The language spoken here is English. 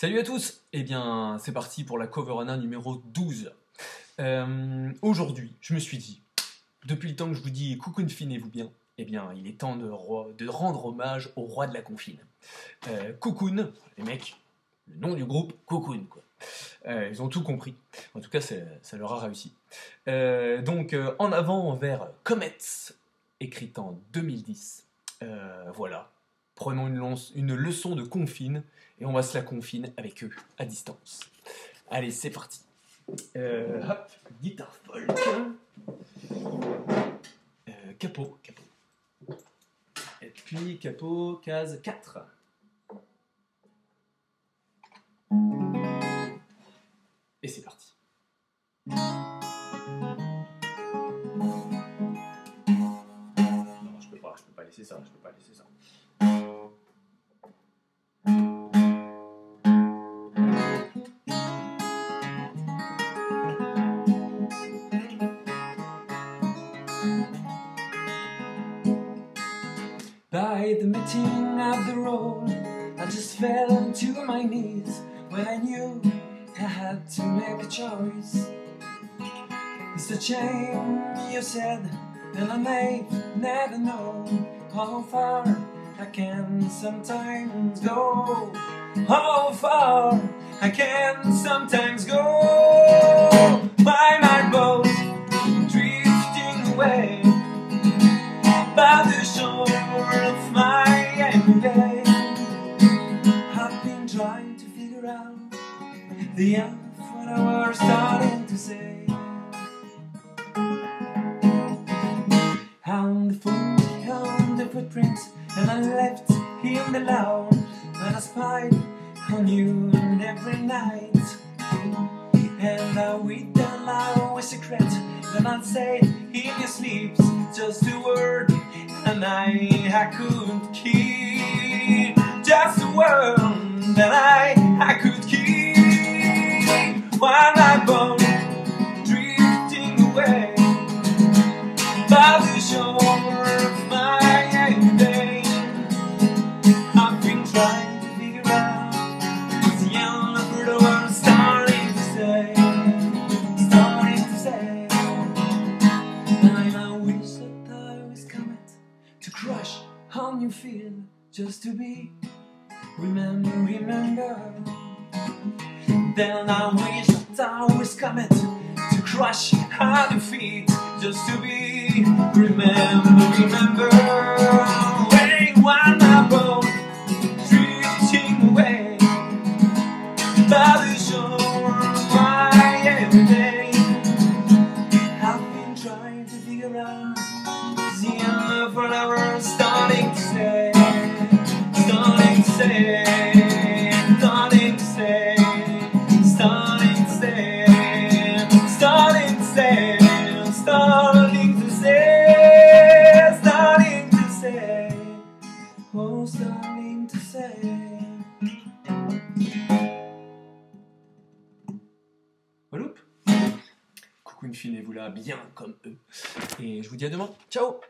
Salut à tous Eh bien, c'est parti pour la Cover Anna numéro 12. Euh, Aujourd'hui, je me suis dit, depuis le temps que je vous dis coucou finez-vous bien, eh bien, il est temps de, rendre hommage au roi de la confine. Euh, Cocoon, les mecs, le nom du groupe, Cocoon, quoi. Euh, ils ont tout compris. En tout cas, ça leur a réussi. Donc, en avant vers Comets, écrite en 2010. Euh, voilà. Prenons une, leçon de confine et on va se la confine avec eux à distance. Allez, c'est parti. Euh, hop, guitare folk. Euh, capot, capot. Et puis capot, case 4. Et c'est parti. Non, je peux pas, je peux pas laisser ça, je peux pas laisser ça. By the meeting of the road, I just fell onto my knees when I knew I had to make a choice. It's the chain you said, and I may never know how far I can sometimes go. How far I can sometimes go. By my boat, drifting away by the shore of Miami Bay. I've been trying to figure out the end of what I was starting to say. Footprints, and I left him alone and I spied on you every night. And I with the lie a secret that I'd say in your sleeps, just a word, and I I couldn't keep. Just a word that I I could on your feet, just to be remember, remember. Then I wish that I was coming to crush your feet, just to be remember, remember. Coucou une fine et vous là, bien comme eux. Et je vous dis à demain. Ciao